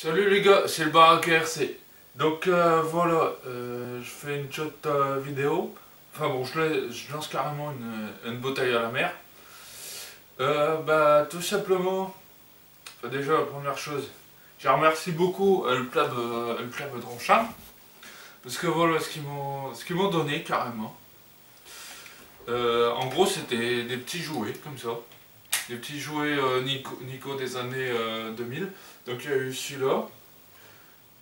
Salut les gars, c'est le Barack RC. Donc euh, voilà, euh, je fais une shot euh, vidéo. Enfin bon, je, lance carrément une, une, bouteille à la mer. bah tout simplement, déjà la première chose, je remercie beaucoup le club, le club de. Parce que voilà ce qu'ils m'ont donné carrément. en gros c'était des petits jouets comme ça des petits jouets euh, Nico, des années 2000. Euh, Donc il y a eu celui-là.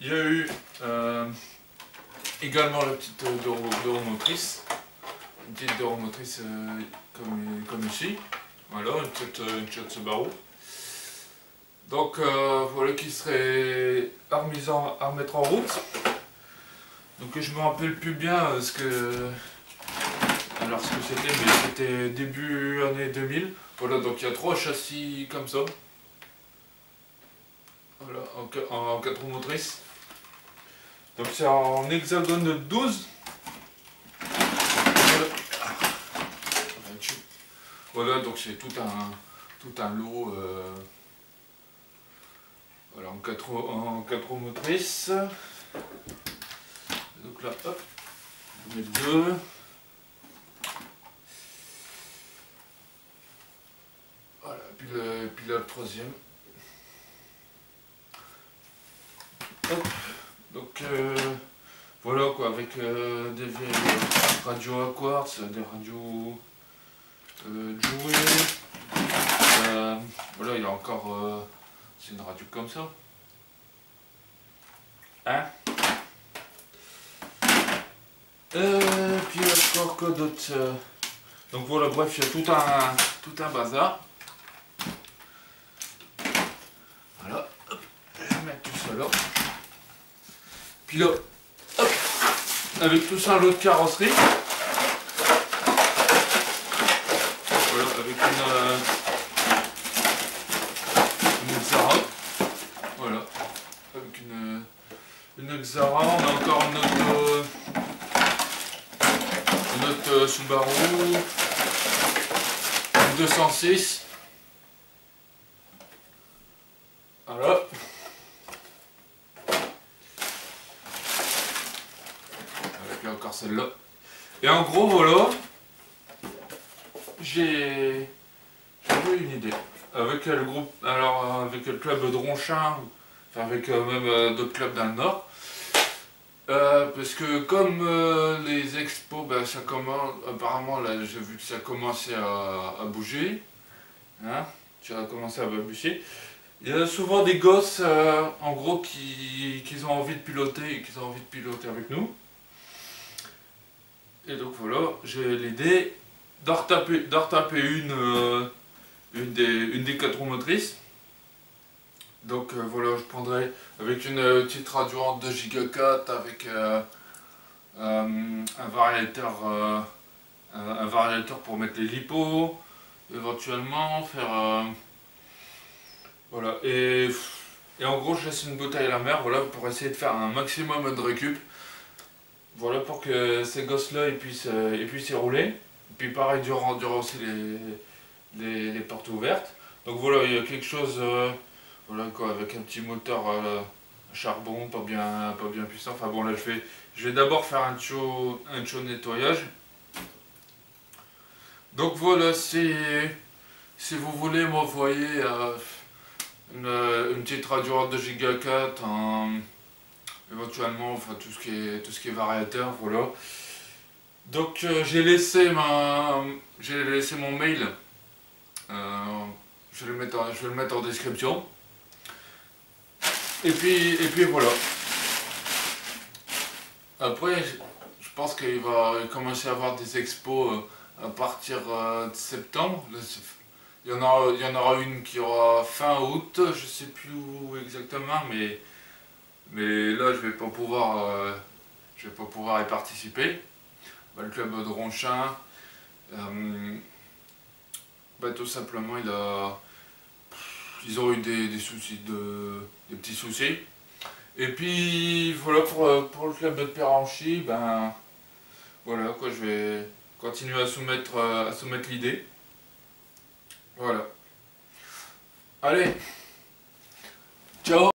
Il y a eu euh, également la petite doromotrice. Une petite doromotrice comme, comme ici. Voilà, une petite, une petite Subaru. Donc voilà qui serait à remettre en route. Donc je me rappelle plus bien ce que alors ce que c'était, mais c'était début année 2000. Voilà, donc il y a trois châssis comme ça. Voilà, en, 4 roues motrices. Donc c'est en hexagone de 12. Voilà, donc c'est tout un, tout un lot euh, voilà, en 4 en quatre roues motrices. Donc là, hop, on met deux. Puis, puis là le troisième. Donc euh, voilà quoi, avec euh, des radios à quartz, des radios euh, euh, voilà, il a encore. c'est une radio comme ça. Hein? Puis encore quoi d'autre Donc voilà, bref, il y a tout un, tout un bazar. Puis là, hop, avec tout ça, l'autre carrosserie. Voilà, avec une, euh, une Xara. Voilà, avec une, une Xara. On a encore notre, notre euh, Subaru. Une 206. Voilà. encore celle-là. Et en gros, voilà, j'ai eu une idée. Avec le groupe, alors avec le club de Ronchin, enfin avec euh, même euh, d'autres clubs dans le Nord. Euh, parce que comme les expos, ben, ça commence, apparemment là j'ai vu que ça commençait à, bouger, hein, ça a commencé à bouger. Il y a souvent des gosses, en gros, qui, qui ont envie de piloter et qui ont envie de piloter avec nous. Et donc voilà, j'ai l'idée d'en retaper, une, euh, une, des, une des quatre roues motrices. Donc euh, voilà, je prendrai avec une euh, petite radio en 2 Go 4 avec un variateur un, variateur pour mettre les lipos, éventuellement faire voilà et, et en gros je laisse une bouteille à la mer voilà pour essayer de faire un maximum de récup voilà pour que ces gosses-là puissent, euh, puissent y rouler. Et puis pareil, durant, durant aussi les, les, portes ouvertes. Donc voilà, il y a quelque chose euh, voilà, quoi, avec un petit moteur euh, à charbon, pas bien, pas bien puissant. Enfin bon, là je vais, je vais d'abord faire un chaud, un nettoyage. Donc voilà, si, si vous voulez m'envoyer une, une, petite radio de Giga 4 en éventuellement enfin tout ce qui est tout ce qui est variateur voilà. Donc euh, j'ai laissé ma j'ai laissé mon mail. Euh, je, vais le mettre en, je vais le mettre en description. Et puis et puis voilà. Après je pense qu'il va commencer à avoir des expos euh, à partir de septembre. Il y, en aura, il y en aura une qui aura fin août. Je sais plus exactement mais mais là, je vais pas pouvoir, euh, je vais pas pouvoir y participer. Bah, le club de Ronchin, euh, bah, tout simplement, il a, ils ont eu des, soucis, de, des petits soucis. Et puis voilà pour, euh, pour le club de Perranchy, ben voilà quoi, je vais continuer à soumettre, à soumettre l'idée. Voilà. Allez, ciao